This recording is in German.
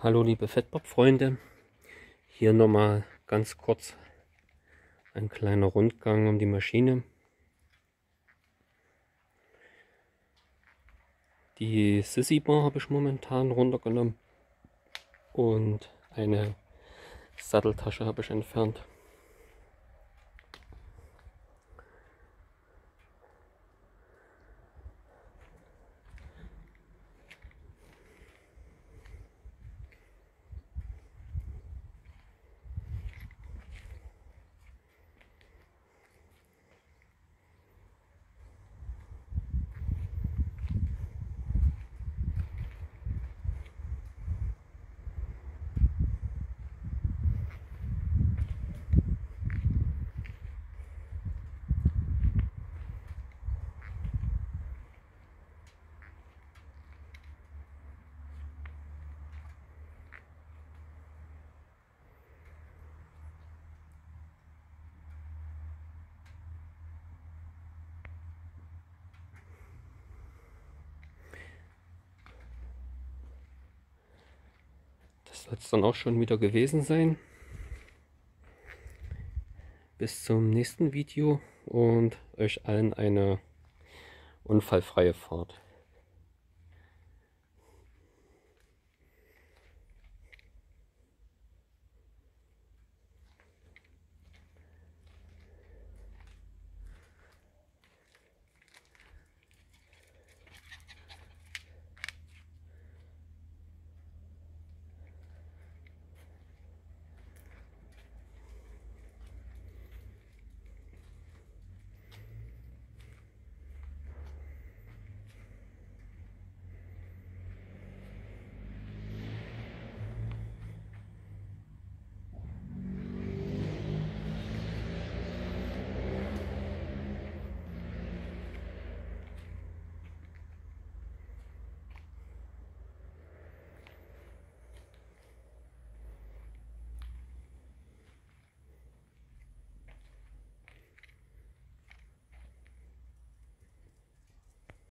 Hallo liebe Fettbob-Freunde, hier nochmal ganz kurz ein kleiner Rundgang um die Maschine. Die Sissy Bar habe ich momentan runtergenommen und eine Satteltasche habe ich entfernt. Das soll es dann auch schon wieder gewesen sein. Bis zum nächsten Video und euch allen eine unfallfreie Fahrt.